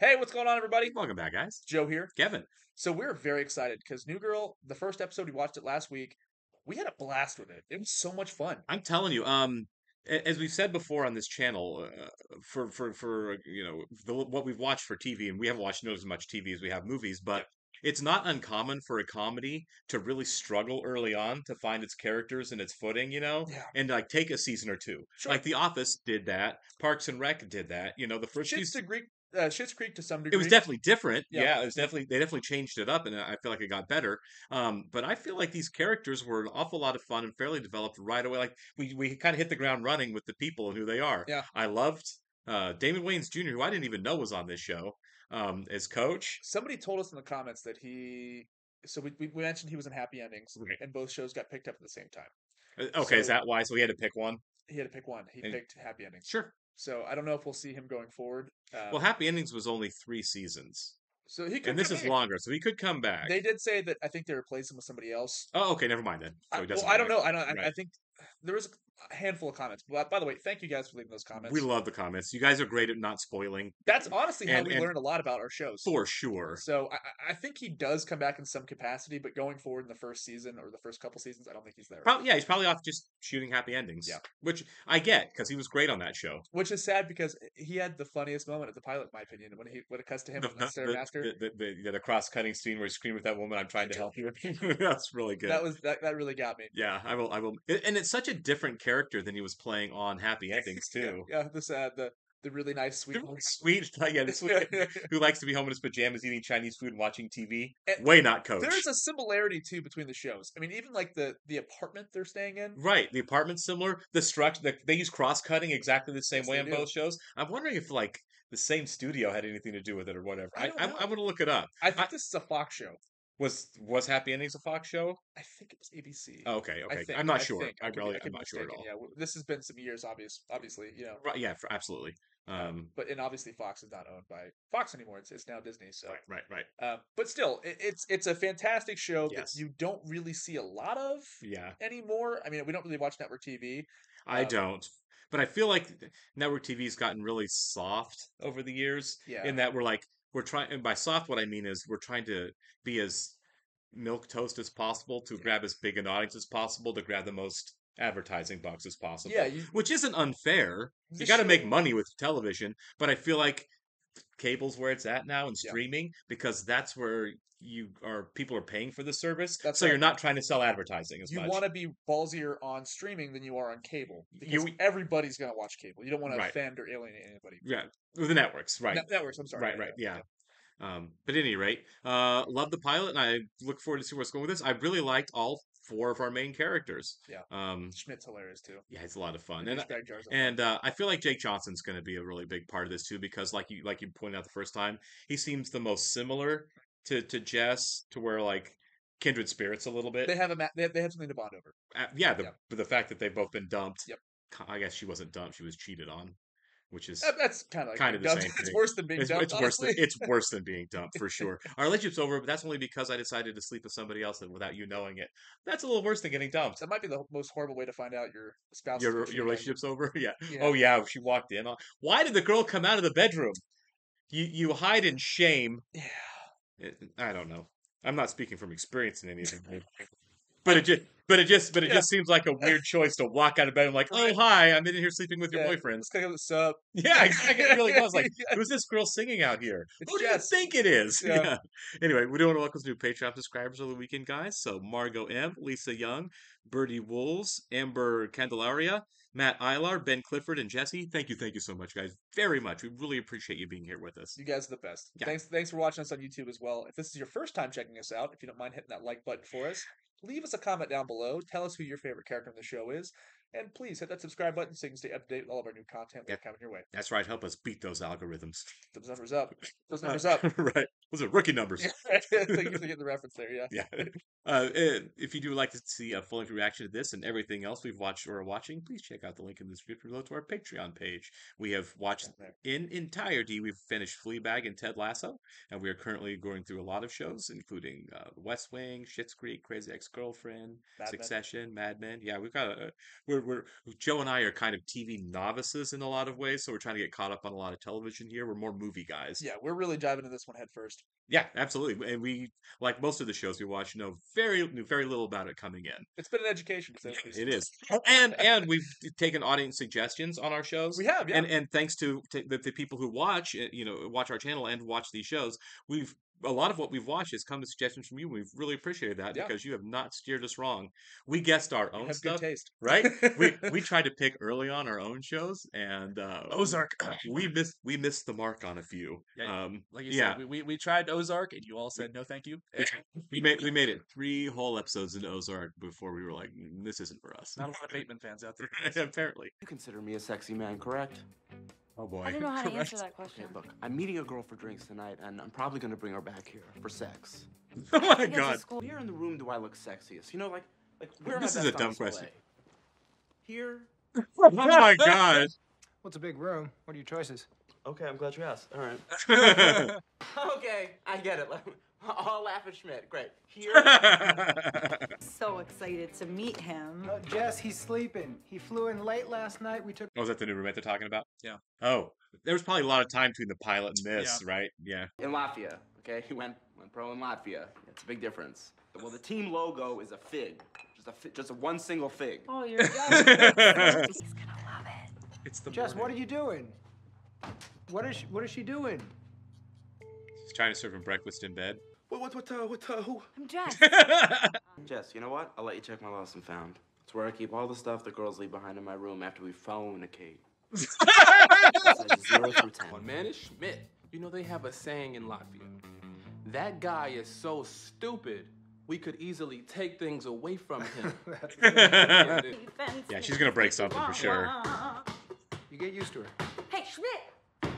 Hey, what's going on, everybody? Welcome back, guys. Joe here. Kevin. So we're very excited because New Girl, the first episode we watched it last week, we had a blast with it. It was so much fun. I'm telling you, um, as we've said before on this channel, uh, for for for you know the, what we've watched for TV, and we haven't watched as much TV as we have movies, but it's not uncommon for a comedy to really struggle early on to find its characters and its footing, you know, Yeah. and like take a season or two. Sure. Like The Office did that, Parks and Rec did that. You know, the first Schitt's season. Creek, uh, Schitt's Creek to some degree. It was definitely different. Yeah. Yeah. it was definitely they definitely changed it up, and I feel like it got better. Um, but I feel like these characters were an awful lot of fun and fairly developed right away. Like we we kind of hit the ground running with the people and who they are. Yeah. I loved uh, Damon Wayans Jr., who I didn't even know was on this show um, as coach. Somebody told us in the comments that he. So we, we mentioned he was in Happy Endings, and both shows got picked up at the same time. Uh, Okay, is that why? So we had to pick one. He had to pick one. He And- picked Happy Endings. Sure. So I don't know if we'll see him going forward. Uh, Well, Happy Endings was only three seasons, so he could. and this is back. longer, so he could come back. They did say that I think they replaced him with somebody else. Oh, okay, never mind then. So I, well, I don't know. I don't. I, I think there was a handful of comments. But by the way, thank you guys for leaving those comments. We love the comments. You guys are great at not spoiling, That's honestly how And- we and- learned a lot about our shows. for sure. So I, I- think he does come back in some capacity, but going forward in the first season or the first couple seasons, I don't think he's there. Probably, yeah, he's probably off just shooting happy endings. Yeah. which I get because he was great on that show. Which is sad because he had the funniest moment at the pilot, in my opinion, when he when it cuts to him The, the the, Stairmaster. the, the, the, yeah, the cross-cutting scene where he's screaming with that woman, "I'm trying to help you." That's really good. That was that, that really got me. yeah, I will. I will. And it's such a different character than he was playing on Happy Endings too. Yeah, this uh, the the really nice sweet The voice. Sweet, yeah, the sweet who likes to be home in his pajamas, eating Chinese food, and watching TV. And Way not coach. There's a similarity too between the shows. I mean, even like the the apartment they're staying in. Right, the apartment's similar. The structure, the, they use cross-cutting exactly the same Yes, way on do. both shows. I'm wondering if like the same studio had anything to do with it or whatever. I I, I, I'm gonna look it up. I think this is a Fox show. Was was Happy Endings a Fox show? I think it was ABC. Oh, okay, okay. think, I'm not I sure. think. I really, I'm be not sure at all. Yeah, this has been some years, obvious, obviously, you know. Right, yeah, for, absolutely. Um, But and obviously, Fox is not owned by Fox anymore. It's it's now Disney. So, right, right, right. uh, but still, it, it's it's a fantastic show Yes. that you don't really see a lot of Yeah, anymore. I mean, we don't really watch network TV. I Um, don't. But I feel like network TV's gotten really soft over the years. Yeah. In that we're like we're trying, and by soft, what I mean is we're trying to be as milk toast as possible to Yeah. grab as big an audience as possible to grab the most advertising bucks as possible. Yeah, you, which isn't unfair. You got to make money with television, but I feel like cable's where it's at now and Yeah. streaming because that's where you are. People are paying for the service, That's so you're not trying to sell advertising as much. You want to be ballsier on streaming than you are on cable because You- everybody's going to watch cable. You don't want to offend or alienate anybody. yeah, the networks, right? Net- networks. I'm sorry. Right, right, yeah. Um, but at any rate, uh, love the pilot, and I look forward to see what's it's going with this. I really liked all four of our main characters. Yeah. Um, Schmidt's hilarious too. yeah, it's a lot of fun, and douchebag And uh, I feel like Jake Johnson's going to be a really big part of this too, because like you like you pointed out the first time, he seems the most similar to to Jess, to where like kindred spirits a little bit. They have a ma- they have, they have something to bond over. Uh, yeah, the yeah. the fact that they've both been dumped. Yep. I guess she wasn't dumped; she was cheated on, which is That- That's kind of like Kinda the dumped. same It's thing. worse than being it's, dumped. it's worse than it's worse than being dumped for sure. Our relationship's over, but that's only because I decided to sleep with somebody else and without you knowing it. That's a little worse than getting dumped. That might be the most horrible way to find out your spouse. Your your relationship's over. Yeah. Yeah. Oh yeah, she walked in. Why did the girl come out of the bedroom? You you hide in shame. Yeah. It- I don't know. I'm not speaking from experience in anything, but it just but it just but it Yeah. just seems like a weird choice to walk out of bed and like, oh hi, I'm in here sleeping with your Yeah, boyfriend. Let's what's up. Yeah, exactly. It really was like, who's this girl singing out here? It's Who do you think it is? Yeah. Yeah. Anyway, we do want to welcome new Patreon subscribers of the weekend, guys. So Margot M, Lisa Young, Birdie Wolves, Amber Candelaria, Matt Ilar, Ben Clifford, and Jesse. Thank you, thank you so much, guys. Very much. We really appreciate you being here with us. You guys are the best. Yeah. Thanks thanks for watching us on YouTube as well. If this is your first time checking us out, if you don't mind hitting that like button for us, leave us a comment down below. Tell us who your favorite character in the show is. And please hit that subscribe button so you can stay up to date with all of our new content Yeah. coming your way. That's right. Help us beat those algorithms. Those numbers up. Those numbers up. right. Those are rookie numbers. Thank you for getting the reference there, yeah. yeah. Uh, if you do like to see a full reaction to this and everything else we've watched or are watching, please check out the link in the description below to our Patreon page. We have watched in entirety. We've finished Fleabag and Ted Lasso, and we are currently going through a lot of shows, including uh, West Wing, Schitt's Creek, Crazy Ex-Girlfriend, Mad Men. Succession, Mad Men. Yeah, we've got a we're we're, Joe and I are kind of TV novices in a lot of ways, so we're trying to get caught up on a lot of television here. We're more movie guys. Yeah, we're really diving into this one head first. Yeah, absolutely. And we like most of the shows we watch know very knew very little about it coming in. It's been an education. say. It is, and and we've taken audience suggestions on our shows. We have, yeah. and and thanks to, to the, the people who watch, uh, you know, watch our channel and watch these shows, we've a lot of what we've watched has come to suggestions from you. We've really appreciated that Yeah. because you have not steered us wrong. We guessed our own stuff, good taste, right? we we tried to pick early on our own shows, and uh, Ozark. we missed we missed the mark on a few. Yeah, um, Like you yeah, said, we, we, we tried Ozark and you all said no thank you. we made we made it three whole episodes in Ozark before we were like, "Mm, this isn't for us. Not a lot of Bateman fans out there. Apparently. You consider me a sexy man, correct? Oh boy. I don't know how to answer that question. Okay, look, I'm meeting a girl for drinks tonight, and I'm probably gonna bring her back here for sex. Oh my god. school. Where in the room do I look sexiest? You know, like, like where am This I is a dumb question. Here. Oh my god. What's a big room? What are your choices? Okay, I'm glad you asked. All right. okay, I get it. I'll laugh at Schmidt. Great. Here. So excited to meet him. Uh, Jess, he's sleeping. He flew in late last night. We took. Oh, is that the new roommate they're talking about? Yeah. Oh, there was probably a lot of time between the pilot and this, right? Yeah. in Latvia. Okay, he went went pro in Latvia. It's a big difference. Well, the team logo is a fig, just a fi- just a one single fig. Oh, you're jealous. He's gonna love it. It's the Jess, what are you doing? What is she, what is she doing? She's trying to serve him breakfast in bed. What what what uh, what uh, who? I'm Jess. Jess, you know what? I'll let you check my lost and found. It's where I keep all the stuff the girls leave behind in my room after we communicate. Sizes zero through ten. My man is Schmidt. You know they have a saying in Latvia. That guy is so stupid. We could easily take things away from him. Yeah, she's gonna break something for sure. You get used to her. Hey, Schmidt.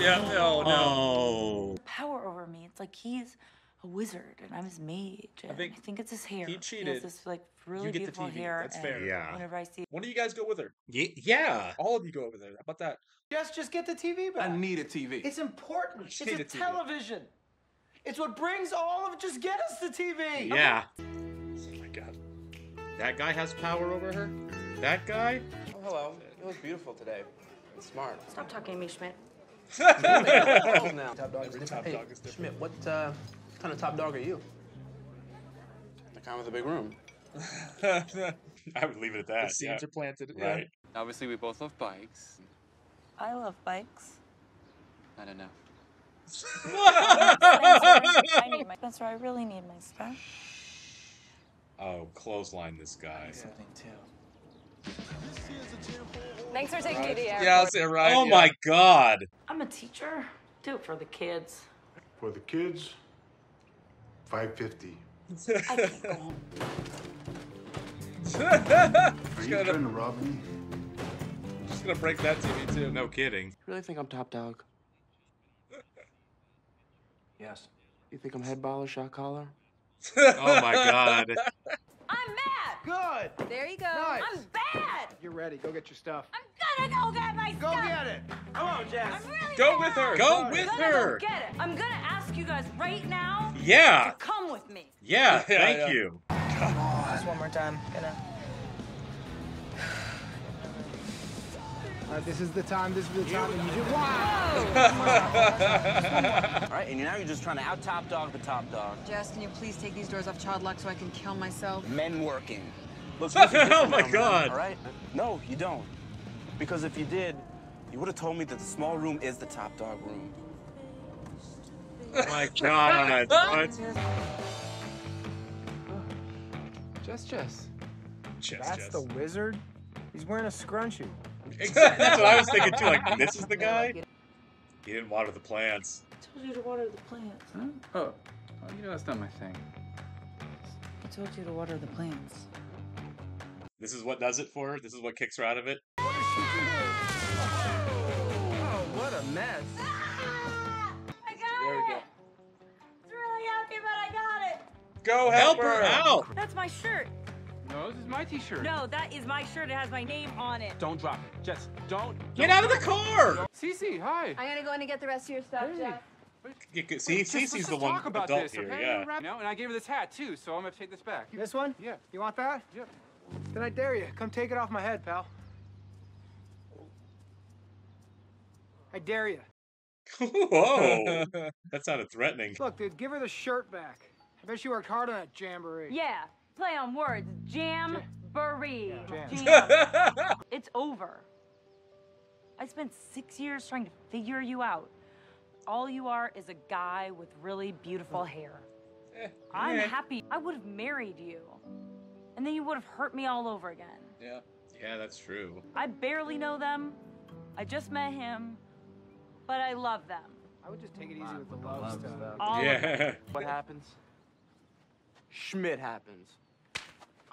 Yeah. Oh no. Power over me. It's like he's a wizard and I'm his mage. And I think think, it's his hair. he cheated. He has cheated. this like really get the beautiful TV. hair. That's fair. Yeah. Whenever I see One of you guys go with her. Ye- yeah. All of you go over there. How about that? Jess, just get the TV back. I need a TV. It's important. It's need a a television. It's what brings all of. Just get us the TV. Yeah. Oh my god. That guy has power over her? That guy? Oh, hello. You look beautiful today. And smart. Stop talking to me, Schmidt. Now. Top dog is Every different. top Hey, is different. Schmidt, what uh, kind of top dog are you? The kind with a big room. I would leave it at that. the that. seeds yeah. are planted. Right. Obviously, we both love bikes. I love bikes. I don't know. Spencer, I need my Spencer, I really need my stuff. Oh, clothesline this guy. Something too. Thanks for taking me to the airport. Yeah, I'll say right. Oh yeah. my god. I'm a teacher. Do it for the kids. For the kids, 550. I can't go home. Are Just you gonna, trying to rob me? just gonna break that TV too. No kidding. You really think I'm top dog? Yes. You think I'm head baller, shot caller? Oh my god. I'm mad. Good. There you go. Nice. I'm bad. You're ready. Go get your stuff. I'm gonna go get my Go stuff. Go get it. Come on, Jess. I'm really Go mad. with her. Go with I'm gonna her. Go get it. I'm gonna ask you guys right now Yeah. to come with me. Yeah. Yeah, Thank yeah. you. Just one more time. Gonna. Right, this is the time. This is the time. And you do. Wow. All right, and now you're just trying to out top dog the top dog. Jess, can you please take these doors off child lock so I can kill myself? Men working. Look, Oh my God. All right? No, you don't. Because if you did, you would have told me that the small room is the top dog room. Oh my god. What? Jess, Jess. Chess, That's chess. the wizard. He's wearing a scrunchie. Exactly. That's what I was thinking too. Like, this is the guy? He didn't water the plants. I told you to water the plants. Oh, oh, you know that's not my thing. I told you to water the plants. This is what does it for her? This is what kicks her out of it? Oh, what a mess. Ah! I got There we it. go. It's really happy, but I got it. Go Help her out! That's my shirt. No, this is my T-shirt. No, that is my shirt. It has my name on it. Don't drop it. Just don't. Get out of the car! Cece, hi. I'm gonna go in and get the rest of your stuff, Jess. You can- See, Just- let's Cece's the one talk about adult this, here, okay? yeah. You know, and I gave her this hat too, so I'm gonna take this back. This one? Yeah. You want that? Yep. Then I dare you. Come take it off my head, pal. I dare you. Whoa, that sounded threatening. Look, dude, give her the shirt back. I bet she worked hard on that jamboree. Yeah, play on words. Jamboree. Jam. Jam. it's over. I spent six years trying to figure you out. All you are is a guy with really beautiful hair. I'm eh. happy. I would have married you. And then you would have hurt me all over again. Yeah. Yeah, that's true. I barely know them. I just met him. But I love them. I would just take it easy with the love, stuff. All. Yeah. What happens? Schmidt happens.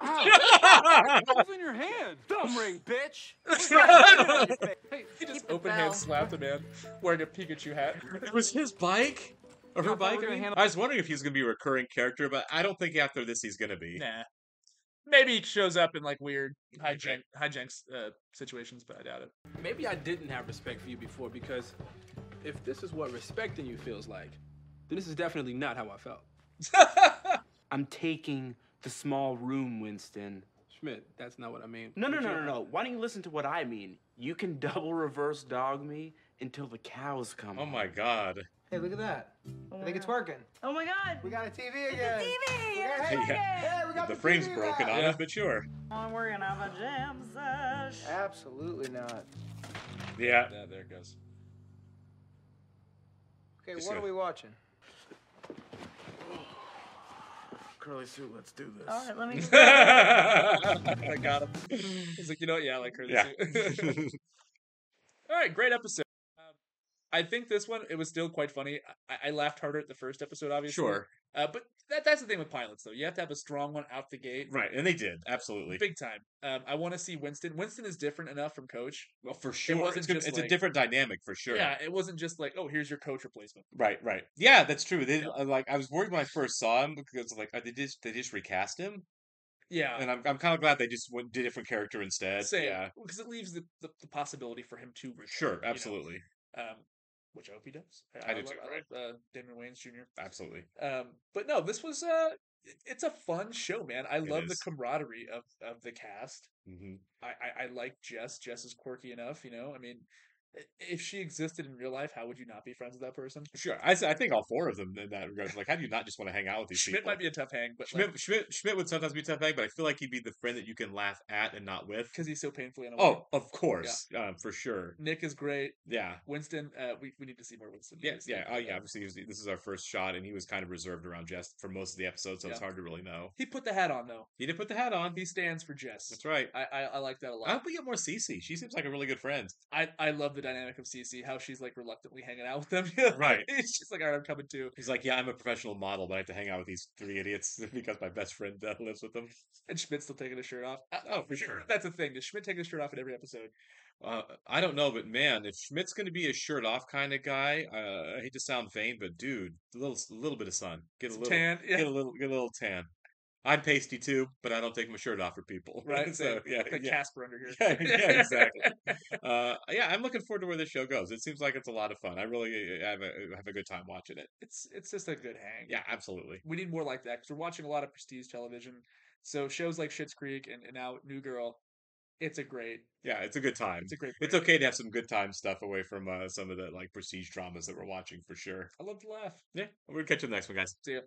What was in your hand? Thumb ring, bitch! hey, He just the open bell. hand slapped a man wearing a Pikachu hat. It was his bike or her I thought we bike. I mean? I was wondering if he's going to be a recurring character, but I don't think after this he's going to be. Nah. Maybe he shows up in like weird hijink, hijinks uh, situations, but I doubt it. Maybe I didn't have respect for you before because if this is what respecting you feels like, then this is definitely not how I felt. I'm taking the small room, Winston. Schmidt, that's not what I mean. No, no, no, no, no. Why don't you listen to what I mean? You can double reverse dog me until the cows come. Oh my god. Hey, look at that. I think it's oh working. Oh my god. We got a TV again. TV! We got, hey, Yeah. hey, we got The the, frame's TV broken back. on Yeah. it, but sure. Oh, we're gonna have a jam sesh. Absolutely not. Yeah. Yeah, there it goes. Okay, Yes, what sir. are we watching? Curly suit, let's do this. All right, let me. I got him. He's like, you know what? Yeah, I like her. Yeah. All right, great episode. I think this one it was still quite funny. I, I laughed harder at the first episode, obviously. sure. Uh, but that, that's the thing with pilots, though. You have to have a strong one out the gate. Right, and they did absolutely. Big time. Um, I want to see Winston. Winston is different enough from Coach. Well, for sure. it wasn't it's just it's like- a different dynamic for sure. Yeah, it wasn't just like, oh, here's your coach replacement. Right, right. Yeah, that's true. They Yeah. uh, like I was worried when I first saw him because like they just they just recast him, Yeah, and I'm I'm kind of glad they just went did a different character instead. same. Yeah, because it leaves the, the, the possibility for him to return. sure, you know? absolutely, Um, which I hope he does. I do love, too, I right. love, uh, Damon Wayans Jr. absolutely. Um, but no, this was uh, it's a fun show, man. I It love the camaraderie of of the cast. hmm I, I I like Jess. Jess is quirky enough, you know. I mean, i- if she existed in real life, how would you not be friends with that person? Sure, I, I think all four of them in that regard. Like, how do you not just want to hang out with these people? Schmidt people? might be a tough hang, but Schmidt, Schmidt, Schmidt would sometimes be a tough hang, but I feel like he'd be the friend that you can laugh at and not with. because he's so painfully unaware. Oh, of course, um, for sure. Nick is great. Yeah, Winston, uh, we, we need to see more Winston. yeah, yeah. Oh, yeah. Obviously, was- this is our first shot, and he was kind of reserved around Jess for most of the episode, so it's hard to really know. He put the hat on though. He did put the hat on. He stands for Jess. That's right. I, I I like that a lot. I hope we get more Cece. She seems like a really good friend. I, I love the dynamic of Cece, how she's like reluctantly hanging out with them. Right. she's like, all right, I'm coming too. He's like, yeah, I'm a professional model, but I have to hang out with these three idiots because my best friend uh, lives with them. And Schmidt's still taking his shirt off. Uh, Oh, for sure. That's the thing. Does Schmidt take his shirt off in every episode? Uh, I don't know, but man, if Schmidt's going to be a shirt off kind of guy, uh, I hate to sound vain, but dude, a little, a little bit of sun, get a little tan, yeah. get a little, get a little tan. I'm pasty too, but I don't take my shirt off for people. Right? so yeah, Like yeah. Casper under here. Yeah, yeah, exactly. uh, yeah, I'm looking forward to where this show goes. It seems like it's a lot of fun. I really uh, have a have a good time watching it. It's it's just a good hang. Yeah, absolutely. We need more like that because we're watching a lot of prestige television. So shows like Schitt's Creek and, and now New Girl, it's a great, Yeah, it's a good time. it's a great. It's okay to have some good time stuff away from uh, some of the like prestige dramas that we're watching for sure. I love to laugh. Yeah, we'll catch you in the next one, guys. See ya.